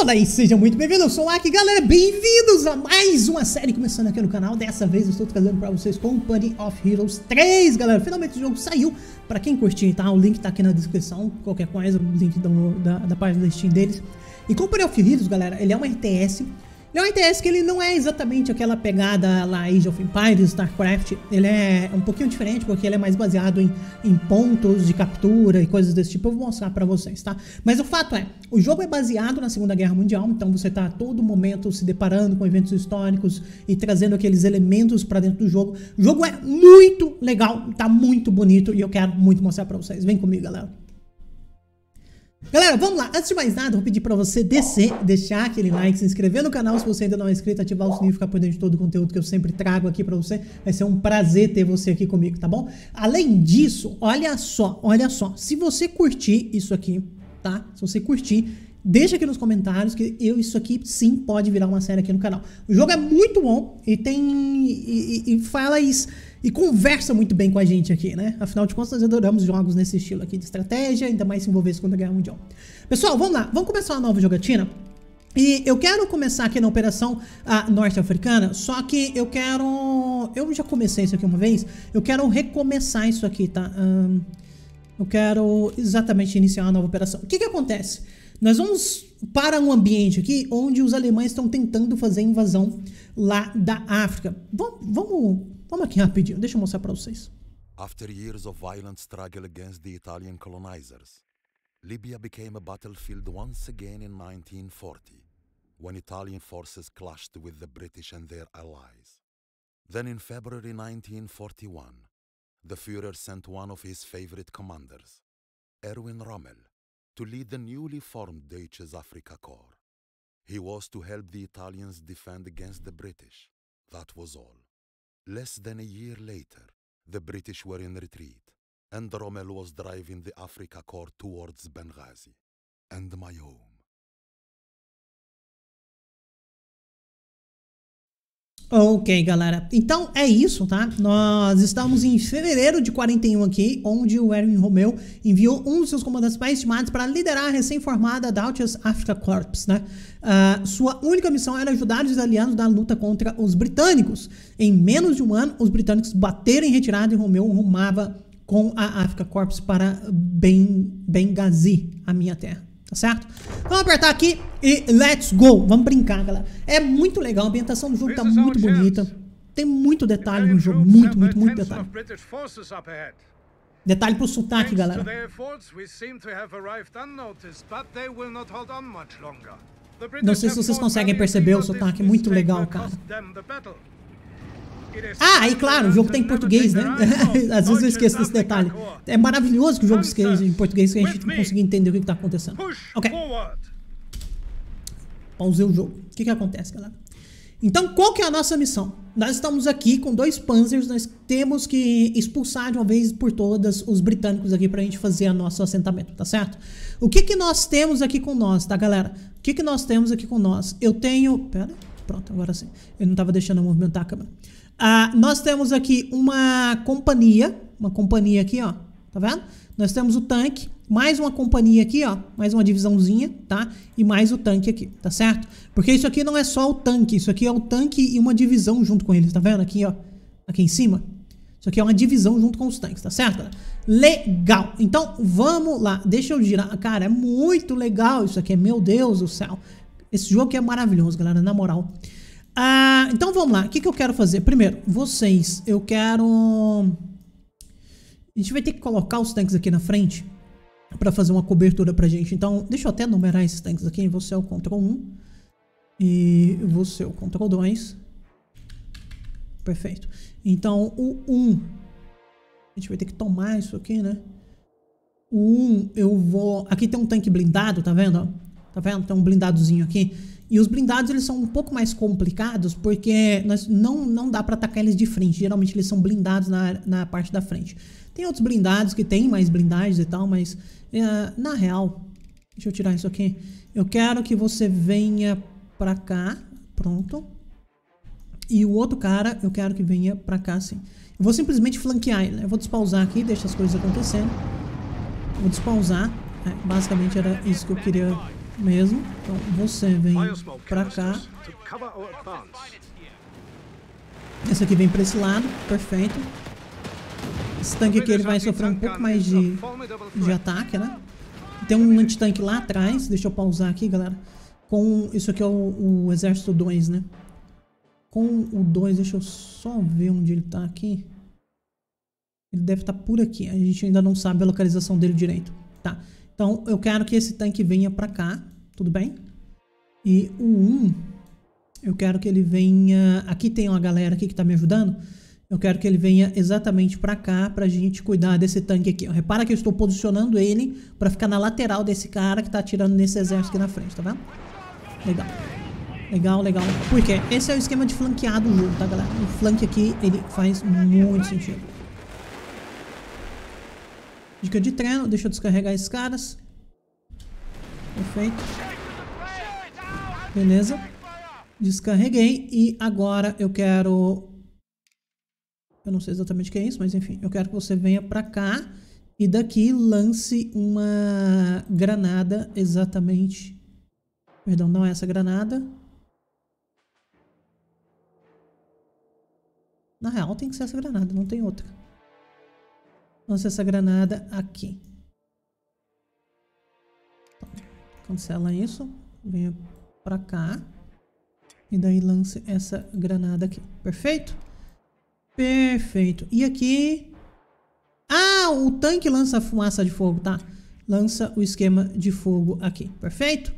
Fala aí, sejam muito bem-vindos, eu sou o Aki, galera, bem-vindos a mais uma série começando aqui no canal. Dessa vez eu estou trazendo pra vocês Company of Heroes 3, galera. Finalmente o jogo saiu, pra quem curtir, tá? O link tá aqui na descrição, qualquer coisa, o link do, da, da página da Steam deles. E Company of Heroes, galera, ele é uma RTS um RTS que ele não é exatamente aquela pegada lá Age of Empires, StarCraft. Ele é um pouquinho diferente porque ele é mais baseado em, em pontos de captura e coisas desse tipo. Eu vou mostrar pra vocês, tá? Mas o fato é, o jogo é baseado na Segunda Guerra Mundial, então você tá a todo momento se deparando com eventos históricos e trazendo aqueles elementos pra dentro do jogo. O jogo é muito legal, tá muito bonito e eu quero muito mostrar pra vocês. Vem comigo, galera. Galera, vamos lá. Antes de mais nada, vou pedir pra você descer, deixar aquele like, se inscrever no canal se você ainda não é inscrito, ativar o sininho, ficar por dentro de todo o conteúdo que eu sempre trago aqui pra você. Vai ser um prazer ter você aqui comigo, tá bom? Além disso, olha só, olha só. Se você curtir isso aqui, tá? Se você curtir, deixa aqui nos comentários que eu isso aqui sim pode virar uma série aqui no canal. O jogo é muito bom e tem... e, e, e fala isso e conversa muito bem com a gente aqui, né? Afinal de contas, nós adoramos jogos nesse estilo aqui de estratégia, ainda mais se envolver a Guerra Mundial. Pessoal, vamos lá, vamos começar uma nova jogatina. E eu quero começar aqui na operação norte-africana, só que eu quero... Eu já comecei isso aqui uma vez, eu quero recomeçar isso aqui, tá? Um, eu quero exatamente iniciar uma nova operação. O que que acontece? Nós vamos para um ambiente aqui onde os alemães estão tentando fazer invasão lá da África. Vamos, vamos Vamos aqui rapidinho, deixa eu mostrar para vocês. After years of violent struggle against the Italian colonizers, Libya became a battlefield once again in 1940, when Italian forces clashed with the British and their allies. Then in February 1941, the Führer sent one of his favorite commanders, Erwin Rommel, to lead the newly formed Deutsches Afrika Korps. He was to help the Italians defend against the British. That was all. Less than a year later, the British were in retreat, and Rommel was driving the Africa Corps towards Benghazi and my home. Ok, galera. Então é isso, tá? Nós estamos em fevereiro de 41 aqui, onde o Erwin Romeu enviou um dos seus comandantes mais estimados para liderar a recém-formada Dautius Africa Corps, né? Uh, sua única missão era ajudar os aliados na luta contra os britânicos. Em menos de um ano, os britânicos bateram em retirada e Romeu rumava com a Africa Corps para Benghazi, a minha terra. Tá certo? Vamos apertar aqui e let's go. Vamos brincar, galera. É muito legal. A ambientação do jogo tá muito bonita. Tem muito detalhe no jogo. Muito, muito, muito detalhe. Detalhe pro sotaque, galera. Não sei se vocês conseguem perceber o sotaque. Muito legal, cara. Ah, e claro, o jogo tá em português, né? Às vezes eu esqueço desse detalhe. É maravilhoso que o jogo esteja em português, que a gente não conseguir entender o que, que tá acontecendo. Ok. Pausei o jogo. O que que acontece, galera? Então, qual que é a nossa missão? Nós estamos aqui com dois Panzers, nós temos que expulsar de uma vez por todas os britânicos aqui pra gente fazer o nosso assentamento, tá certo? O que que nós temos aqui com nós, tá, galera? O que que nós temos aqui com nós? Eu tenho... Pera, pronto, agora sim. Eu não tava deixando eu movimentar a câmera. Ah, nós temos aqui uma companhia, uma companhia aqui, ó, tá vendo? Nós temos o tanque, mais uma companhia aqui, ó, mais uma divisãozinha, tá? E mais o tanque aqui, tá certo? Porque isso aqui não é só o tanque, isso aqui é o tanque e uma divisão junto com eles, tá vendo? Aqui, ó, aqui em cima. Isso aqui é uma divisão junto com os tanques, tá certo? Legal. Então, vamos lá. Deixa eu girar. Cara, é muito legal isso aqui. Meu Deus do céu. Esse jogo aqui é maravilhoso, galera, na moral. Ah, então vamos lá. O que, que eu quero fazer? Primeiro, vocês. Eu quero... A gente vai ter que colocar os tanques aqui na frente para fazer uma cobertura pra gente. Então, deixa eu até numerar esses tanques aqui. Você é o Ctrl 1 e você é o Ctrl 2. Perfeito. Então, o 1... A gente vai ter que tomar isso aqui, né? O 1, eu vou... Aqui tem um tanque blindado, tá vendo? Tá vendo? Tem um blindadozinho aqui. E os blindados eles são um pouco mais complicados porque nós não, não dá para atacar eles de frente. Geralmente eles são blindados na, na parte da frente. Tem outros blindados que tem mais blindagens e tal, mas uh, na real, deixa eu tirar isso aqui. Eu quero que você venha pra cá, pronto. E o outro cara, eu quero que venha pra cá assim. Eu vou simplesmente flanquear ele. Né? Eu vou despausar aqui, deixa as coisas acontecendo. vou despausar. É, basicamente era isso que eu queria mesmo. Então você vem pra cá. Esse aqui vem pra esse lado, perfeito. Esse tanque aqui ele vai sofrer um pouco mais de, de ataque, né? Tem um antitanque lá atrás, deixa eu pausar aqui, galera. Com, isso aqui é o, o exército 2, né? Com o 2, deixa eu só ver onde ele tá aqui. Ele deve estar tá por aqui, a gente ainda não sabe a localização dele direito. Tá, então eu quero que esse tanque venha pra cá, tudo bem? E o 1, eu quero que ele venha... Aqui tem uma galera aqui que tá me ajudando. Eu quero que ele venha exatamente pra cá pra gente cuidar desse tanque aqui. Repara que eu estou posicionando ele pra ficar na lateral desse cara que tá atirando nesse exército aqui na frente, tá vendo? Legal. Legal, legal. Por quê? Esse é o esquema de flanqueado do jogo, tá, galera? O flanque aqui, ele faz muito sentido. Dica de treino. Deixa eu descarregar esses caras. Perfeito. Beleza. Descarreguei. E agora eu quero... Eu não sei exatamente o que é isso, mas enfim. Eu quero que você venha pra cá. E daqui lance uma granada exatamente... Perdão, não é essa granada. Na real, tem que ser essa granada, não tem outra. Lance essa granada aqui. Então, cancela isso. Venha pra cá. E daí lance essa granada aqui. Perfeito? Perfeito. E aqui... Ah, o tanque lança fumaça de fogo, tá? Lança o esquema de fogo aqui. Perfeito?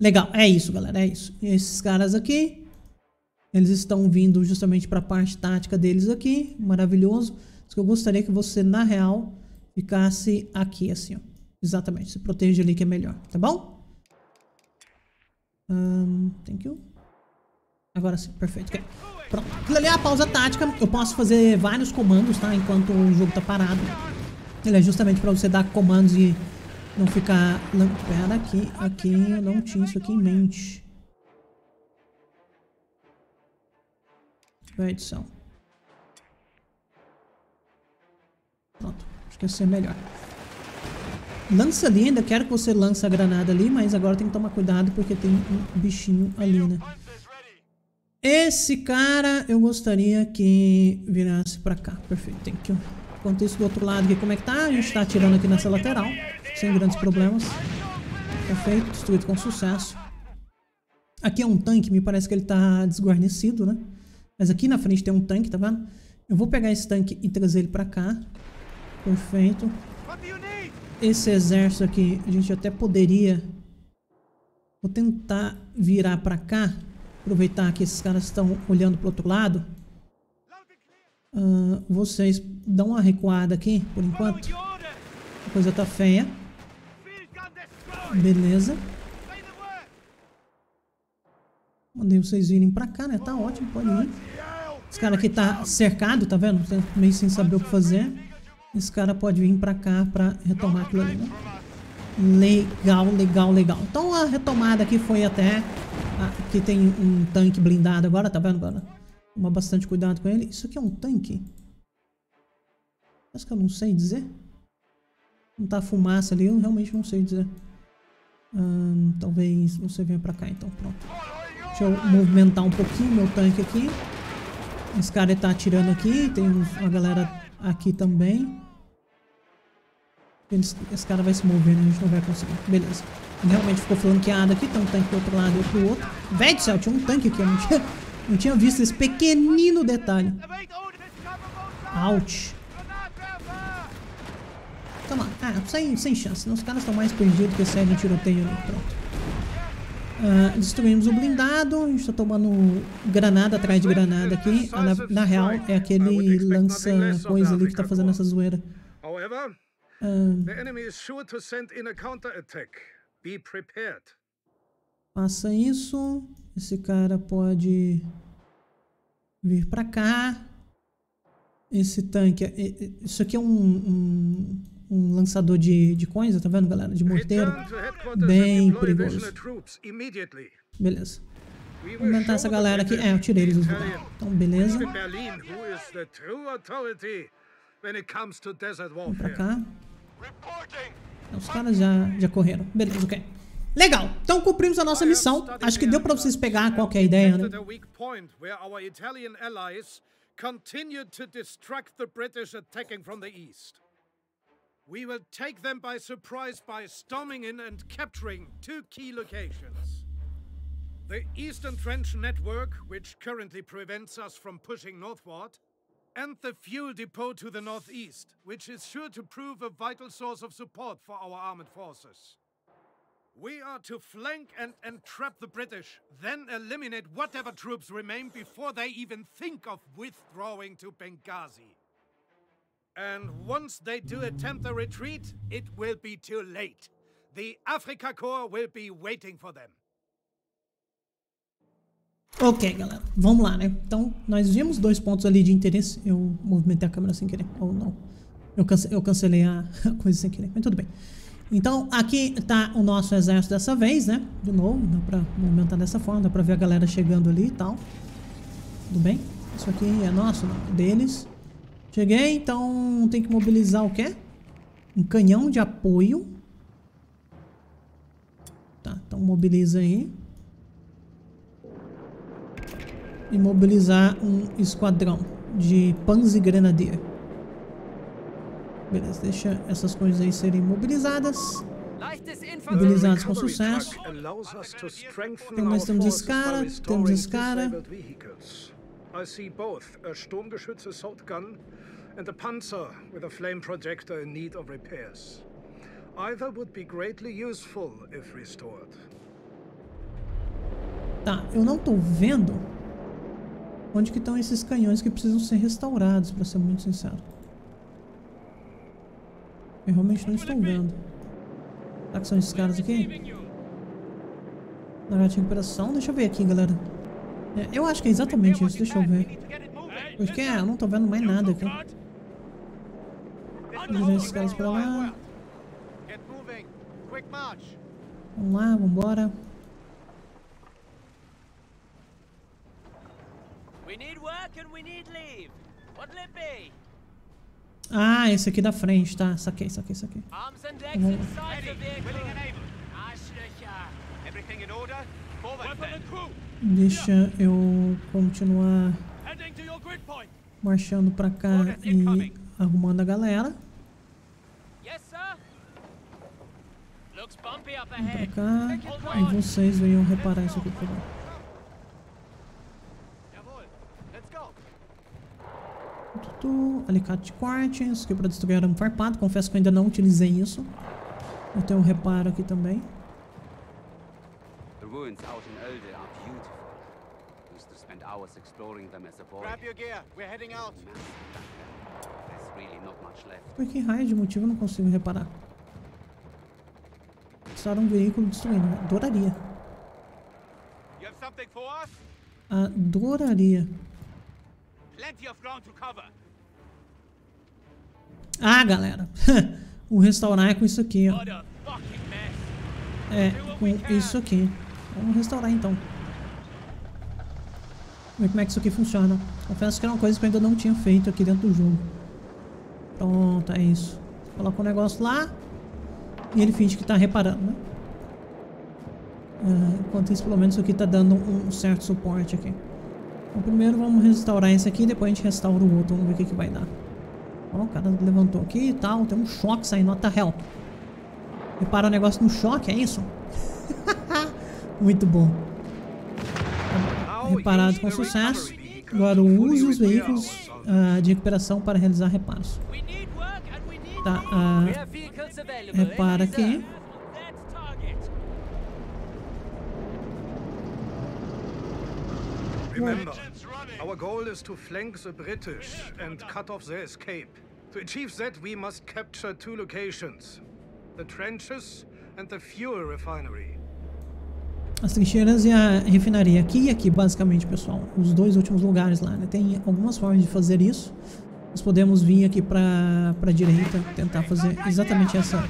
Legal. É isso, galera. É isso. E esses caras aqui... Eles estão vindo justamente para a parte tática deles aqui. Maravilhoso. Isso que eu gostaria que você, na real, ficasse aqui, assim, ó. Exatamente. Se proteja ali que é melhor. Tá bom? Um, thank you. Agora sim. Perfeito. Pronto. Aquilo ali é a pausa tática. Eu posso fazer vários comandos, tá? Enquanto o jogo tá parado. Ele é justamente para você dar comandos e não ficar... Pera aqui. Aqui eu não tinha isso aqui em mente. a edição. Pronto, acho que assim é melhor. Lança ali, ainda quero que você lance a granada ali, mas agora tem que tomar cuidado porque tem um bichinho ali, né? Esse cara eu gostaria que virasse pra cá. Perfeito, tem que... Enquanto isso, do outro lado aqui, como é que tá? A gente tá atirando aqui nessa lateral, sem grandes problemas. Perfeito, destruído com sucesso. Aqui é um tanque, me parece que ele tá desguarnecido, né? Mas aqui na frente tem um tanque, tá vendo? Eu vou pegar esse tanque e trazer ele pra cá. Perfeito. Esse exército aqui, a gente até poderia... Vou tentar virar pra cá. Aproveitar que esses caras estão olhando pro outro lado. Uh, vocês dão uma recuada aqui, por enquanto. A coisa tá feia. Beleza. Mandei vocês virem pra cá, né? Tá ótimo, pode ir. Esse cara aqui tá cercado, tá vendo? Meio sem saber o que fazer. Esse cara pode vir pra cá pra retomar aquilo ali, né? Legal, legal, legal. Então a retomada aqui foi até... Aqui tem um tanque blindado agora, tá vendo agora? Toma bastante cuidado com ele. Isso aqui é um tanque? Acho que eu não sei dizer. Não tá fumaça ali, eu realmente não sei dizer. Hum, talvez você venha pra cá então, pronto. Deixa eu movimentar um pouquinho meu tanque aqui. Esse cara tá atirando aqui. Tem uma galera aqui também. Esse, esse cara vai se mover, né? A gente não vai conseguir. Beleza. Ele realmente ficou flanqueado aqui. Tem um tanque do outro lado e outro pro outro. Véi do céu, tinha um tanque aqui. Eu não tinha, não tinha visto esse pequenino detalhe. Ouch. Toma. Ah, sem, sem chance. Senão os caras estão mais perdidos que seguem tiroteio ali. Pronto. Uh, destruímos o blindado, a gente tá tomando granada atrás de granada aqui. Ah, na, na, real, é aquele lança coisa ali que tá fazendo essa zoeira. Uh, faça isso. Esse cara pode vir pra cá. Esse tanque... Isso aqui é um, um um lançador de, de coisa, tá vendo, galera? De morteiro. Bem perigoso. Beleza. Vou aumentar essa galera aqui. É, eu tirei eles dos lugares. Então, beleza. Vamos pra cá. Os caras já, já correram. Beleza, ok. Legal. Então cumprimos a nossa missão. Acho que deu pra vocês pegar qual que é a ideia, né? Continued to distract the British attacking from the east. We will take them by surprise by storming in and capturing two key locations. The Eastern Trench Network, which currently prevents us from pushing northward, and the fuel depot to the northeast, which is sure to prove a vital source of support for our armed forces. We are to flank and entrap the British, then eliminate whatever troops remain before they even think of withdrawing to Benghazi. And once they do attempt a retreat, it will be too late. The Africa Corps will be waiting for them. Ok, galera. Vamos lá, né? Então, nós vimos dois pontos ali de interesse. Eu movimentei a câmera sem querer. Ou não. Eu, cance eu cancelei a coisa sem querer. Mas tudo bem. Então, aqui tá o nosso exército dessa vez, né? De novo, dá pra movimentar dessa forma. Dá pra ver a galera chegando ali e tal. Tudo bem? Isso aqui é nosso, não. Deles. Cheguei, então tem que mobilizar o quê? Um canhão de apoio. Tá, então mobiliza aí. E mobilizar um esquadrão de Panzer Grenadier. Beleza, deixa essas coisas aí serem mobilizadas. Mobilizados com sucesso. Então nós temos esse cara, temos esse cara. I see both a Sturmgeschütz assault gun and a Panzer with a flame projector in need of repairs. Either would be greatly useful if restored. Tá, eu não tô vendo onde que estão esses canhões que precisam ser restaurados, pra ser muito sincero. Eu realmente não estou vendo. Será que são esses caras aqui? Na de recuperação? Deixa eu ver aqui, galera. É, eu acho que é exatamente isso, deixa eu ver. Porque eu não tô vendo mais nada aqui. Vamos ver esses caras pra lá. Vamos lá, vambora. Ah, esse aqui da frente, tá? Saquei, saquei, saquei. Vamos Deixa eu continuar marchando pra cá e arrumando a galera. Vem pra cá. E vocês venham reparar isso aqui por favor. Alicate de corte, isso aqui pra destruir arame farpado. Confesso que eu ainda não utilizei isso. Eu tenho um reparo aqui também. The ruins out in Elde are beautiful. Used to spend hours exploring them as a boy. Grab your gear. We're heading out. There's really not much left. Por que raio de motivo eu não consigo reparar? Estar um veículo destruindo. Adoraria. You have something for us? Adoraria. Plenty of ground to cover. Ah, galera. o restaurar é com isso aqui, ó. É, com isso aqui. Vamos restaurar então. Ver como é que isso aqui funciona. Confesso que era uma coisa que eu ainda não tinha feito aqui dentro do jogo. Pronto, é isso. Coloca o negócio lá. E ele finge que tá reparando, né? Ah, enquanto isso, pelo menos isso aqui tá dando um certo suporte aqui. Então primeiro vamos restaurar esse aqui, depois a gente restaura o outro. Vamos ver o que, que vai dar. Ó, o cara levantou aqui e tal. Tem um choque saindo, the hell? Repara o negócio no choque, é isso? Muito bom. Reparado com sucesso. Agora use os veículos ah, de recuperação para realizar reparos. We need work and we need Tá, available. repara aqui. Remember, our goal is to flank the British and cut off their escape. To achieve that, we must capture two locations the trenches and the fuel refinery. As trincheiras e a refinaria. Aqui e aqui, basicamente, pessoal. Os dois últimos lugares lá, né? Tem algumas formas de fazer isso. Nós podemos vir aqui pra, pra direita, tentar fazer exatamente essa,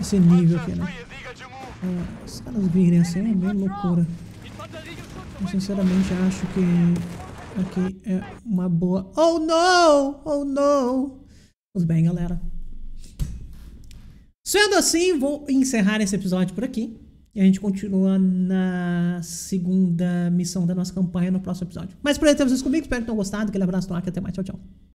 esse nível aqui, né? É, os caras virem assim é bem loucura. Eu sinceramente acho que aqui é uma boa... Oh, não! Oh, não! Tudo bem, galera. Sendo assim, vou encerrar esse episódio por aqui. E a gente continua na segunda missão da nossa campanha no próximo episódio. Mas por aí, ter vocês comigo. Espero que tenham gostado. Aquele abraço ar. Até mais. Tchau, tchau.